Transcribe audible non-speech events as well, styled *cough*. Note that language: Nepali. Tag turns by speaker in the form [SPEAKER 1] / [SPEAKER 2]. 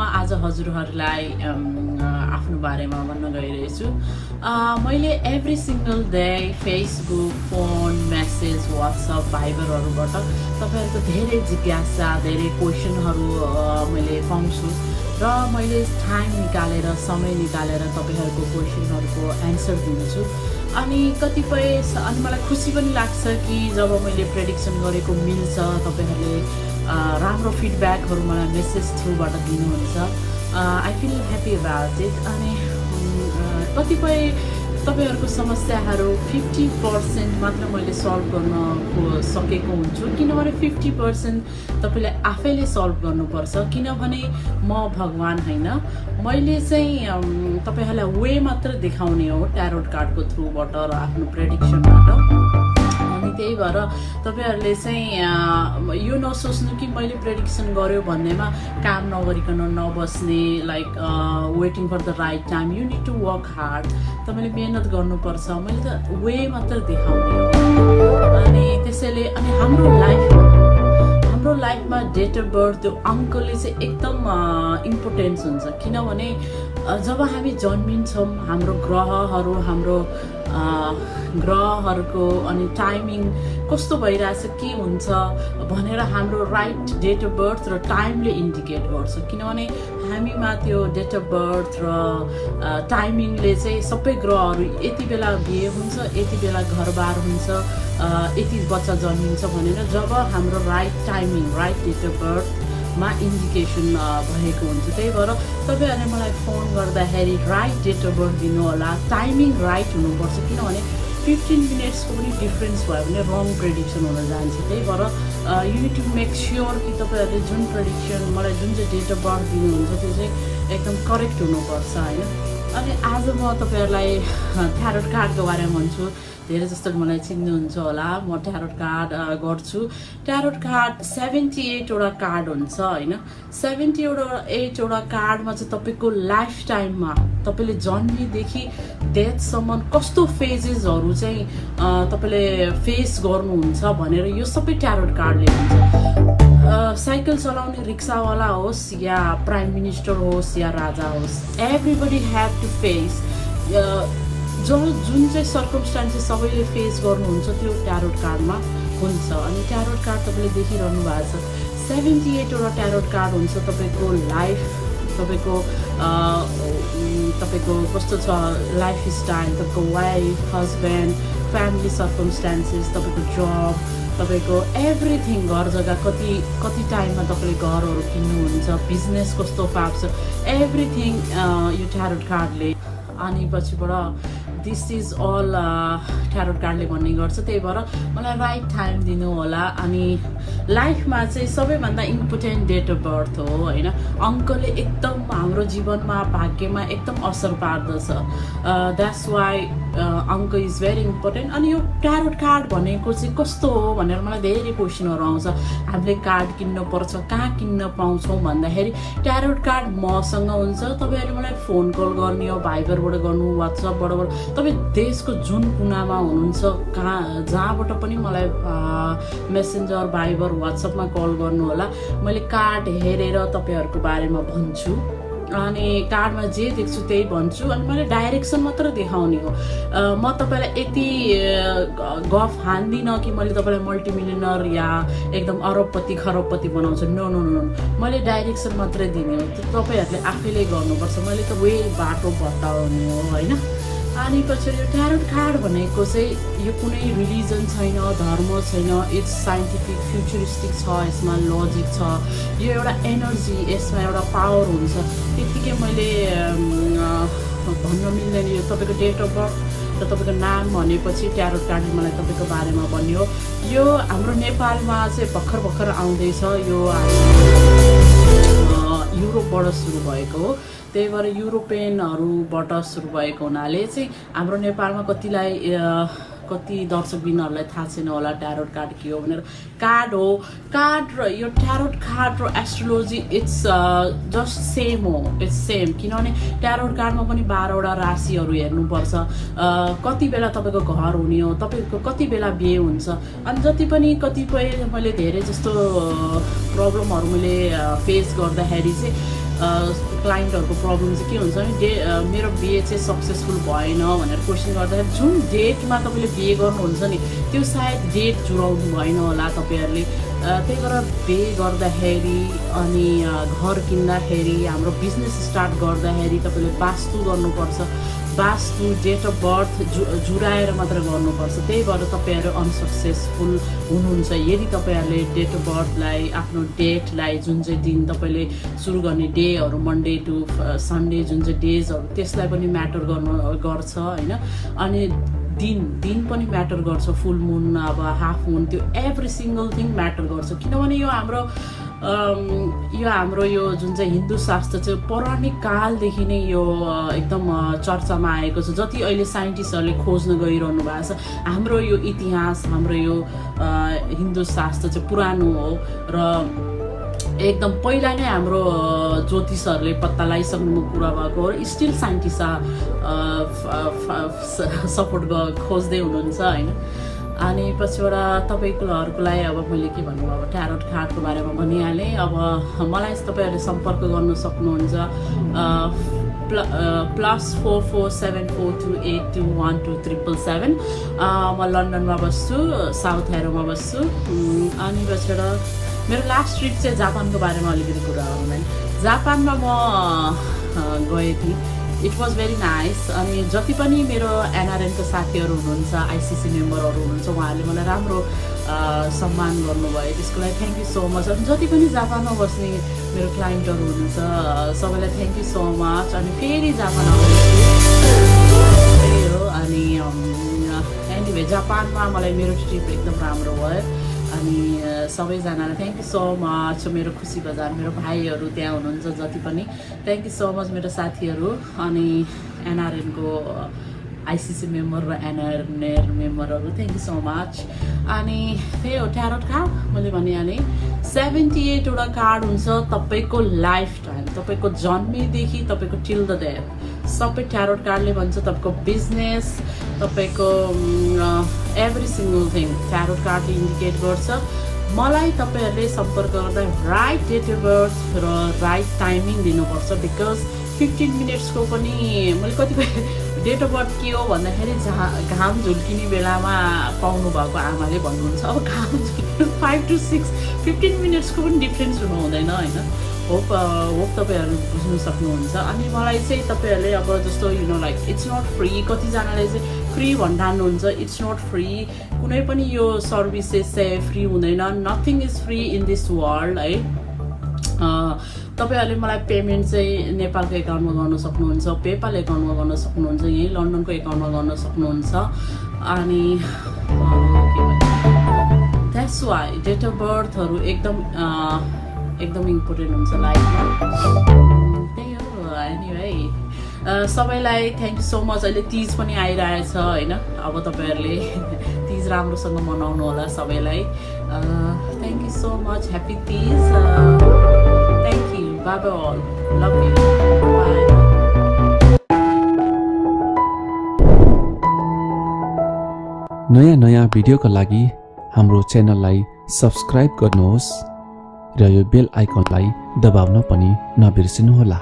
[SPEAKER 1] आज हजुरहरूलाई आफ्नो बारेमा भन्न गइरहेछु। मैले every single day Facebook phone message WhatsApp भाइबरहरूबाट तपाईँहरूको धेरै जिज्ञासा धेरै क्वेसनहरू मैले पाउँछु। र मैले टाइम निकालेर समय निकालेर तपाईँहरूको क्वेसनहरूको एन्सर दिन्छु। अनि कतिपय अनि मलाई खुसी पनि लाग्छ कि जब मैले प्रेडिक्सन गरेको मिल्छ तपाईँहरूले राम्रो फिडब्याकहरू मलाई मेसेज थ्रुबाट दिनुहुन्छ I feel happy about it अनि कतिपय तपाईँहरूको समस्याहरू फिफ्टी पर्सेन्ट मात्र मैले सल्भ गर्न सकेको हुन्छु। किनभने फिफ्टी पर्सेन्ट तपाईँले आफैले सल्भ गर्नुपर्छ। किनभने म भगवान् होइन। मैले चाहिँ तपाईँहरूलाई वे मात्र देखाउने हो ट्यारोट कार्डको थ्रुबाट र आफ्नो प्रेडिक्सनबाट भएर तपाईँहरूले चाहिँ यो नसोच्नु कि मैले प्रेडिक्सन गर्यो भन्नेमा काम नगरिकन नबस्ने like waiting for the right time you need to work hard तपाईँले मिहिनेत गर्नुपर्छ। मैले त वे मात्र देखाउने अनि त्यसैले अनि हाम्रो लाइफ हाम्रो लाइफमा डेट अफ बर्थ त्यो अङ्कले चाहिँ एकदम इम्पोर्टेन्स हुन्छ। किनभने जब हामी जन्मिन्छौँ हाम्रो ग्रहहरू हाम्रो ग्रहहरूको अनि टाइमिङ कस्तो भइरहेछ के हुन्छ भनेर हाम्रो राइट डेट अफ बर्थ र टाइमले इन्डिकेट गर्छ। किनभने हामीमा त्यो डेट अफ बर्थ र टाइमिङले चाहिँ सबै ग्रहहरू यति बेला बिहे हुन्छ यति बेला घरबार हुन्छ यति बच्चा जन्मिन्छ भनेर जब हाम्रो right timing right date of बर्थमा indication भएको हुन्छ। त्यही भएर तपाईँहरूले मलाई फोन गर्दाखेरि राइट डेट अफ बर्थ दिनु होला टाइमिङ राइट हुनुपर्छ किनभने फिफ्टिन मिनट्सको पनि डिफ्रेन्स भयो भने रङ प्रेडिक्सन हुन जान्छ। त्यही भएर यु टु मेक स्योर कि तपाईँहरूले जुन प्रेडिक्सन मलाई जुन चाहिँ डेट अफ बर्थ दिनुहुन्छ त्यो चाहिँ एकदम करेक्ट हुनुपर्छ होइन? अनि आज म तपाईँहरूलाई ट्यारोट कार्डको बारेमा भन्छु। धेरै जस्तो मलाई चिन्नुहुन्छ होला। म ट्यारोट कार्ड गर्छु। ट्यारोट कार्ड सेभेन्टी एटवटा कार्ड हुन्छ होइन? सेभेन्टी एउटा एटवटा कार्डमा चाहिँ तपाईँको लाइफ टाइममा तपाईँले जन्मेदेखि डेथसम्म कस्तो फेजेसहरू चाहिँ तपाईँले फेस गर्नुहुन्छ भनेर यो सबै ट्यारोट कार्डले हुन्छ। साइकल चलाउने रिक्सावाला होस् या प्राइम मिनिस्टर होस् या राजा होस् एभ्रिबडी हेभ टु फेस जो जुन चाहिँ सर्कमस्टान्सेस सबैले फेस गर्नुहुन्छ त्यो ट्यारोट कार्डमा हुन्छ। अनि ट्यारोट कार्ड तपाईँले देखिरहनु भएको छ सेभेन्टी एटवटा ट्यारोट कार्ड हुन्छ तपाईँको लाइफ तपाईँको तपाईँको कस्तो छ लाइफ स्टाइल तपाईँको वाइफ हस्बेन्ड फ्यामिली सर्कमस्टान्सेस तपाईँको जब तपाईँको एभ्रिथिङ घर जग्गा कति कति टाइममा तपाईँले घरहरू किन्नुहुन्छ बिजनेस कस्तो पाप्छ एभ्रिथिङ यो ट्यारोट कार्डले अनि पछिबाट दिस इज अल ट्यारोट कार्डले भन्ने गर्छ त्यही भएर मलाई राइट टाइम दिनु होला। अनि लाइफमा चाहिँ सबैभन्दा इम्पोर्टेन्ट डेट अफ बर्थ हो होइन? अङ्कले एकदम हाम्रो जीवनमा भाग्यमा एकदम असर पार्दछ। द्याट्स वाइ अङ्क इज भेरी इम्पोर्टेन्ट अनि यो ट्यारोट कार्ड भनेको चाहिँ कस्तो हो भनेर मलाई धेरै क्वेसनहरू आउँछ। हामीले कार्ड किन्नुपर्छ कहाँ किन्न पाउँछौँ भन्दाखेरि ट्यारोट कार्ड मसँग हुन्छ। तपाईँहरूले मलाई फोन कल गर्ने हो भाइबरबाट गर्नु वाट्सएपबाट तपाईँ देशको जुन कुनामा हुनुहुन्छ कहाँ जहाँबाट पनि मलाई मेसेन्जर भाइबर वाट्सएपमा कल गर्नु होला मैले कार्ड हेरेर तपाईँहरूको बारेमा भन्छु। अनि कार्डमा जे देख्छु त्यही भन्छु। अनि मैले डाइरेक्सन मात्र देखाउने हो। म तपाईँलाई यति गफ हान्दिनँ कि मैले तपाईँलाई मल्टिमिलियनर या एकदम अरबपति खरबपति बनाउँछु। No no no. मैले डाइरेक्सन मात्रै दिने हो। तपाईँहरूले आफैले गर्नुपर्छ। मैले त वे बाटो बताउने हो होइन? अनि पछि यो ट्यारोट कार्ड भनेको चाहिँ यो कुनै रिलिजन छैन धर्म छैन इट्स साइन्टिफिक फ्युचरिस्टिक छ यसमा लजिक छ। यो एउटा एनर्जी यसमा एउटा पावर हुन्छ। त्यत्तिकै मैले भन्न मिल्दैन यो तपाईँको डेट अफ बर्थ र तपाईँको नाम भनेपछि ट्यारोट कार्डले मलाई तपाईँको बारेमा भन्यो। यो हाम्रो नेपालमा चाहिँ भर्खर भर्खर आउँदैछ। यो युरोपबाट सुरु भएको हो। त्यही भएर युरोपियनहरूबाट सुरु भएको हुनाले चाहिँ हाम्रो नेपालमा कतिलाई कति दर्शकबिनहरूलाई थाहा छैन होला ट्यारोट कार्ड के हो भनेर। कार्ड हो। कार्ड र यो ट्यारोट कार्ड र एस्ट्रोलोजी इट्स जस्ट सेम हो। इट्स सेम किनभने ट्यारोट कार्डमा पनि बाह्रवटा राशिहरू हेर्नुपर्छ। कति बेला तपाईँको घर हुने हो तपाईँको कति बेला बिहे हुन्छ। अनि जति पनि कतिपय मैले धेरै जस्तो प्रब्लमहरू मैले फेस गर्दाखेरि चाहिँ क्लाइन्टहरूको प्रब्लम चाहिँ के हुन्छ भने डे मेरो बिहे चाहिँ सक्सेसफुल भएन भनेर क्वेसन गर्दाखेरि जुन डेटमा तपाईँले बिहे गर्नुहुन्छ नि त्यो सायद डेट जुराउनु भएन होला तपाईँहरूले। त्यही भएर बिहे गर्दाखेरि अनि घर किन्दाखेरि हाम्रो बिजनेस स्टार्ट गर्दाखेरि तपाईँले वास्तु गर्नुपर्छ। वास्तु डेट अफ बर्थ जु जुराएर मात्र गर्नुपर्छ। त्यही भएर तपाईँहरू अनसक्सेसफुल हुनुहुन्छ। यदि तपाईँहरूले डेट अफ बर्थलाई आफ्नो डेटलाई जुन चाहिँ दिन तपाईँले सुरु गर्ने डेहरू मन्डे टु सन्डे जुन चाहिँ डेजहरू त्यसलाई पनि म्याटर गर्नु गर्छ होइन? अनि दिन दिन पनि म्याटर गर्छ। फुल मुन अब हाफ मुन त्यो एभ्री सिङ्गल थिङ म्याटर गर्छ। किनभने यो हाम्रो यो हाम्रो यो जुन चाहिँ हिन्दू शास्त्र चाहिँ पौराणिक कालदेखि नै यो एकदम चर्चामा आएको छ। जति अहिले साइन्टिस्टहरूले खोज्न गइरहनु भएको छ हाम्रो यो इतिहास हाम्रो यो हिन्दू शास्त्र चाहिँ पुरानो हो र एकदम पहिला नै हाम्रो ज्योतिषहरूले पत्ता लगाइसक्नु कुरा भएको हो स्टिल साइन्टिस्ट सपोर्ट खोज्दै हुनुहुन्छ होइन? अनि पछिबाट तपाईँकोहरूको लागि अब मैले के भन्नु अब ट्यारोट कार्डको बारेमा भनिहालेँ। अब मलाई तपाईँहरूले सम्पर्क गर्न सक्नुहुन्छ प्ल plus four four seven four two eight two one two triple seven. म लन्डनमा बस्छु साउथ हेरोमा बस्छु। अनि पछिबाट मेरो लास्ट ट्रिप चाहिँ जापानको बारेमा अलिकति कुरा गर्नु जापानमा म गएँ थिएँ इट वाज भेरी नाइस अनि जति पनि मेरो एनआरएनको साथीहरू हुनुहुन्छ आइसिसी मेम्बरहरू हुनुहुन्छ उहाँहरूले मलाई राम्रो सम्मान गर्नुभयो। त्यसको लागि थ्याङ्क यू सो मच अनि जति पनि जापानमा बस्ने मेरो क्लाइन्टहरू हुनुहुन्छ सबैलाई थ्याङ्क यू सो मच अनि फेरि जापान त्यही अनि एनिवे जापानमा मलाई मेरो ट्रिप एकदम राम्रो भयो। अनि सबैजनालाई थ्याङ्क यू सो मच मेरो खुसी बजार मेरो भाइहरू त्यहाँ हुनुहुन्छ जति पनि। थ्याङ्क यू सो मच मेरो साथीहरू अनि एनआरएनको आइसिसी मेम्बर र एनआरएनएर मेम्बरहरू थ्याङ्क यू सो मच अनि त्यही हो ट्यारोट कार्ड मैले भनिहालेँ। सेभेन्टी एटवटा कार्ड हुन्छ तपाईँको लाइफ टाइम तपाईँको जन्मेदेखि तपाईँको टिल द डेथ सबै ट्यारोट कार्डले भन्छ तपाईँको बिजनेस तपाईँको एभ्री सिङ्गल थिङ ट्यारोट कार्डले इन्डिकेट गर्छ। मलाई तपाईँहरूले सम्पर्क गर्दा राइट डेट अफ बर्थ र राइट टाइमिङ दिनुपर्छ बिकज फिफ्टिन मिनट्सको पनि मैले कतिपय डेट अफ बर्थ के हो भन्दाखेरि जहाँ घाम झुल्किने बेलामा पाउनु भएको आमाले भन्नुहुन्छ। अब घाम झुल्किनु फाइभ टु सिक्स फिफ्टिन मिनट्सको पनि डिफ्रेन्स हुनु हुँदैन होइन होप होप तपाईँहरू बुझ्नु सक्नुहुन्छ। अनि मलाई चाहिँ तपाईँहरूले अब जस्तो you know like it's not free कतिजनाले चाहिँ फ्री भनिरहनुहुन्छ इट्स नट फ्री कुनै पनि यो सर्भिसेस चाहिँ फ्री हुँदैन. Nothing is free in this world है। तपाईँहरूले मलाई पेमेन्ट चाहिँ नेपालको एकाउन्टमा गर्न सक्नुहुन्छ पेपाल एकाउन्टमा गर्न सक्नुहुन्छ यहीँ लन्डनको एकाउन्टमा गर्न सक्नुहुन्छ। अनि द्याट्स वाइ डेट अफ बर्थहरू एकदम एकदम इम्पोर्टेन्ट हुन्छ लाइफमा। त्यही हो एनिवे सबैलाई थ्याङ्क यू सो मच अहिले तिज पनि आइरहेछ होइन? अब तपाईँहरूले *laughs* तिज राम्रोसँग मनाउनु होला सबैलाई। Thank you so much happy Teej thank you बाबा अल लभ यु
[SPEAKER 2] नयाँ नयाँ भिडियोका लागि हाम्रो च्यानललाई सब्सक्राइब गर्नुहोस् र यो बेल आइकनलाई दबाउन पनि नबिर्सिनुहोला।